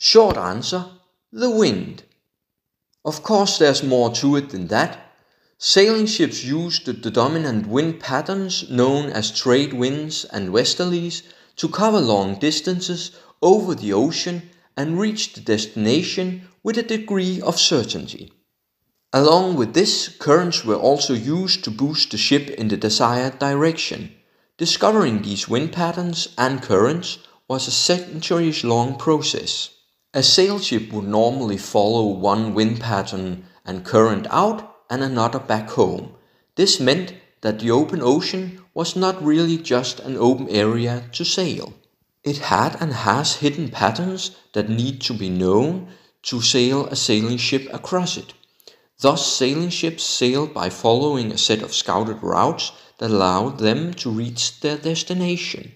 Short answer the wind. Of course, there's more to it than that. Sailing ships used the dominant wind patterns known as trade winds and westerlies to cover long distances over the ocean and reach the destination with a degree of certainty. Along with this, currents were also used to boost the ship in the desired direction. Discovering these wind patterns and currents was a centuries long process. A sail ship would normally follow one wind pattern and current out and another back home. This meant that the open ocean was not really just an open area to sail. It had and has hidden patterns that need to be known to sail a sailing ship across it. Thus, sailing ships sail by following a set of scouted routes that allow them to reach their destination.